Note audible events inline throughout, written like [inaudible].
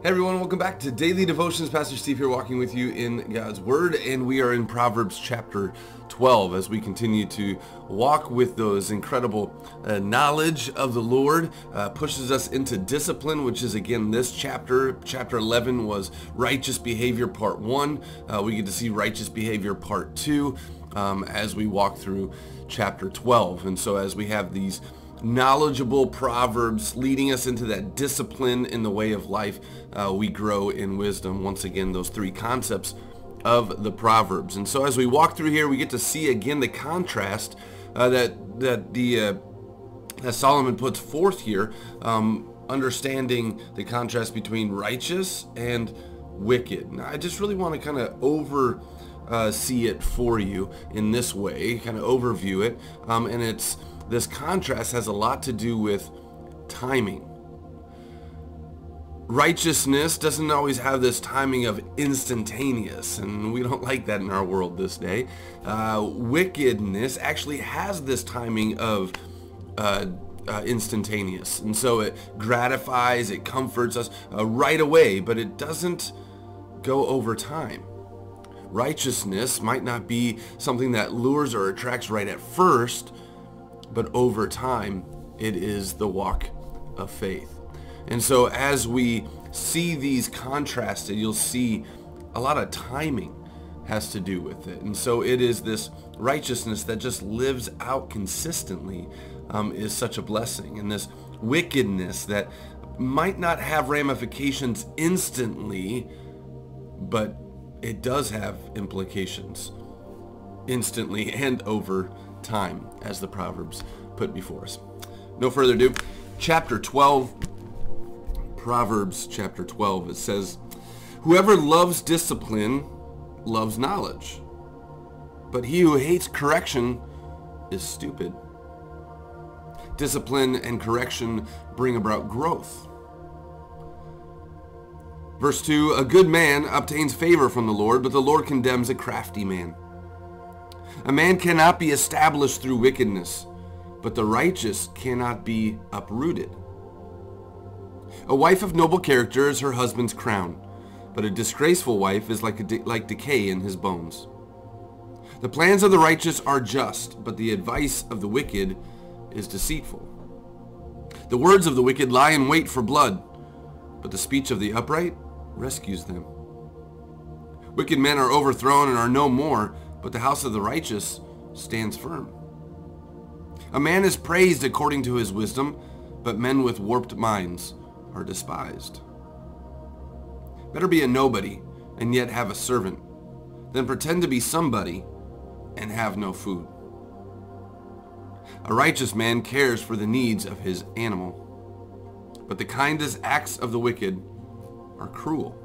Hey everyone, welcome back to Daily Devotions. Pastor Steve here walking with you in God's Word and we are in Proverbs chapter 12 as we continue to walk with those incredible uh, knowledge of the Lord uh, pushes us into discipline which is again this chapter. Chapter 11 was righteous behavior part 1. Uh, we get to see righteous behavior part 2 um, as we walk through chapter 12 and so as we have these knowledgeable proverbs leading us into that discipline in the way of life uh, we grow in wisdom. Once again those three concepts of the proverbs. And so as we walk through here we get to see again the contrast uh, that that the uh, that Solomon puts forth here um, understanding the contrast between righteous and wicked. Now, I just really want to kind of over uh, see it for you in this way kind of overview it um, and it's this contrast has a lot to do with timing. Righteousness doesn't always have this timing of instantaneous, and we don't like that in our world this day. Uh, wickedness actually has this timing of uh, uh, instantaneous, and so it gratifies, it comforts us uh, right away, but it doesn't go over time. Righteousness might not be something that lures or attracts right at first, but over time, it is the walk of faith. And so as we see these contrasted, you'll see a lot of timing has to do with it. And so it is this righteousness that just lives out consistently um, is such a blessing. And this wickedness that might not have ramifications instantly, but it does have implications instantly [laughs] and over time, as the Proverbs put before us. No further ado, chapter 12, Proverbs chapter 12, it says, Whoever loves discipline loves knowledge, but he who hates correction is stupid. Discipline and correction bring about growth. Verse 2, A good man obtains favor from the Lord, but the Lord condemns a crafty man. A man cannot be established through wickedness, but the righteous cannot be uprooted. A wife of noble character is her husband's crown, but a disgraceful wife is like, de- like decay in his bones. The plans of the righteous are just, but the advice of the wicked is deceitful. The words of the wicked lie in wait for blood, but the speech of the upright rescues them. Wicked men are overthrown and are no more, but the house of the righteous stands firm. A man is praised according to his wisdom, but men with warped minds are despised. Better be a nobody and yet have a servant than pretend to be somebody and have no food. A righteous man cares for the needs of his animal, but the kindest acts of the wicked are cruel.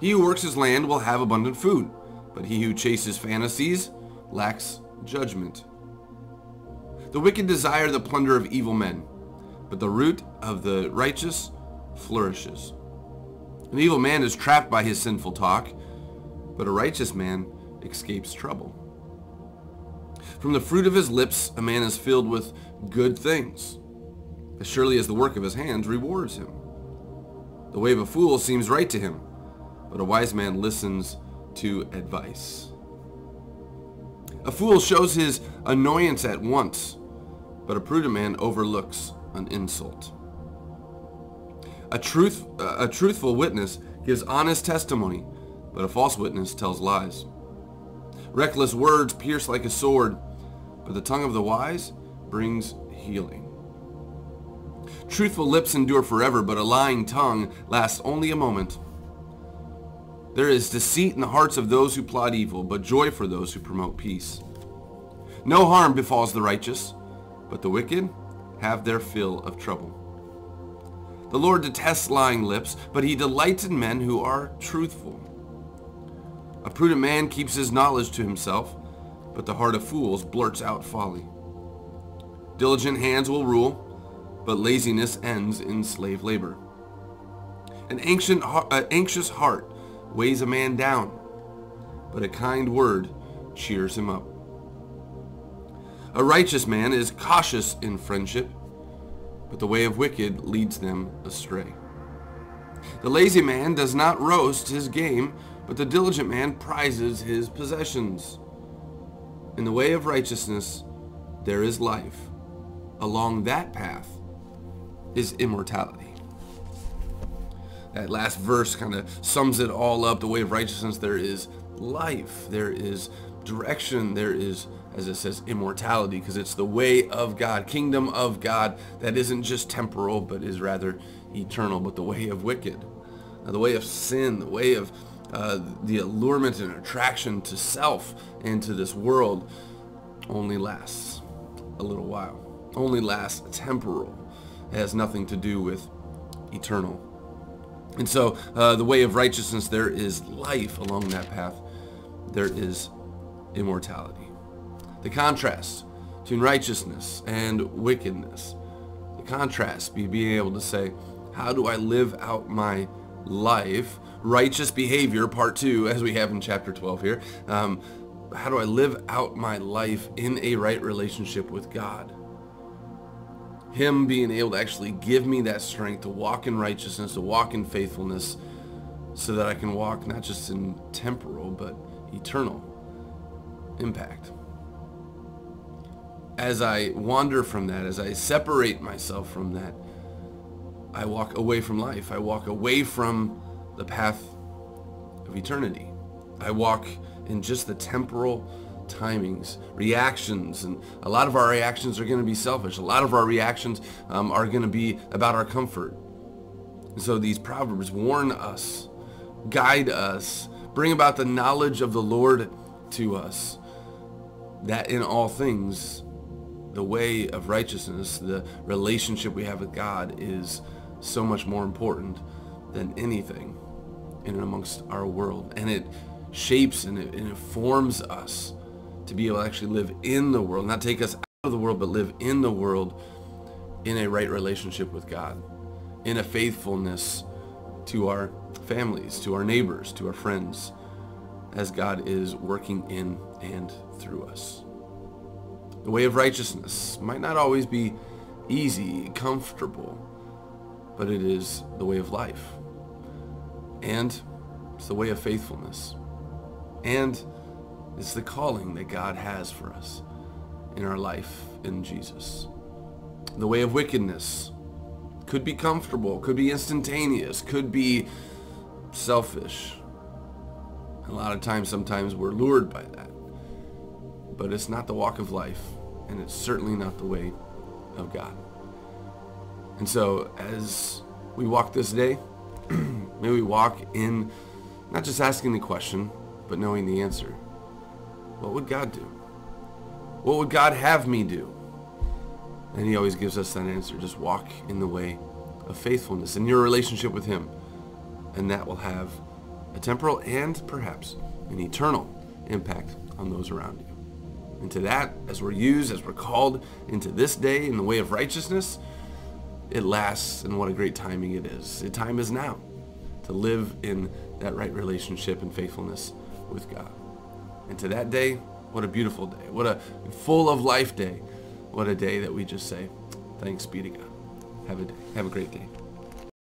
He who works his land will have abundant food, but he who chases fantasies lacks judgment. The wicked desire the plunder of evil men, but the root of the righteous flourishes. An evil man is trapped by his sinful talk, but a righteous man escapes trouble. From the fruit of his lips a man is filled with good things, as surely as the work of his hands rewards him. The way of a fool seems right to him, but a wise man listens to advice. A fool shows his annoyance at once, but a prudent man overlooks an insult. A, truth, a truthful witness gives honest testimony, but a false witness tells lies. Reckless words pierce like a sword, but the tongue of the wise brings healing. Truthful lips endure forever, but a lying tongue lasts only a moment. There is deceit in the hearts of those who plot evil, but joy for those who promote peace. No harm befalls the righteous, but the wicked have their fill of trouble. The Lord detests lying lips, but he delights in men who are truthful. A prudent man keeps his knowledge to himself, but the heart of fools blurts out folly. Diligent hands will rule, but laziness ends in slave labor. An ancient, uh, anxious heart weighs a man down, but a kind word cheers him up. A righteous man is cautious in friendship, but the way of wicked leads them astray. The lazy man does not roast his game, but the diligent man prizes his possessions. In the way of righteousness there is life. Along that path is immortality. That last verse kind of sums it all up. The way of righteousness, there is life, there is direction, there is, as it says, immortality, because it's the way of God, kingdom of God that isn't just temporal, but is rather eternal, but the way of wicked, the way of sin, the way of uh, the allurement and attraction to self and to this world only lasts a little while, only lasts temporal. It has nothing to do with eternal. And so uh, the way of righteousness, there is life along that path. There is immortality. The contrast between righteousness and wickedness. The contrast be being able to say, how do I live out my life? Righteous behavior, part two, as we have in chapter 12 here. Um, how do I live out my life in a right relationship with God? Him being able to actually give me that strength to walk in righteousness, to walk in faithfulness, so that I can walk not just in temporal, but eternal impact. As I wander from that, as I separate myself from that, I walk away from life. I walk away from the path of eternity. I walk in just the temporal timings, reactions, and a lot of our reactions are going to be selfish. A lot of our reactions um, are going to be about our comfort. And so these proverbs warn us, guide us, bring about the knowledge of the Lord to us, that in all things, the way of righteousness, the relationship we have with God is so much more important than anything in and amongst our world. And it shapes and it, and it forms us to be able to actually live in the world, not take us out of the world, but live in the world in a right relationship with God, in a faithfulness to our families, to our neighbors, to our friends, as God is working in and through us. The way of righteousness might not always be easy, comfortable, but it is the way of life. And it's the way of faithfulness. And it's the calling that God has for us in our life in Jesus. The way of wickedness could be comfortable, could be instantaneous, could be selfish. A lot of times, sometimes we're lured by that. But it's not the walk of life, and it's certainly not the way of God. And so as we walk this day, [clears throat] may we walk in not just asking the question, but knowing the answer. What would God do? What would God have me do? And he always gives us that answer. Just walk in the way of faithfulness in your relationship with him. And that will have a temporal and perhaps an eternal impact on those around you. And to that, as we're used, as we're called into this day in the way of righteousness, it lasts and what a great timing it is. The time is now to live in that right relationship and faithfulness with God. And to that day, what a beautiful day. What a full of life day. What a day that we just say, thanks be to God. Have a. Have a great day.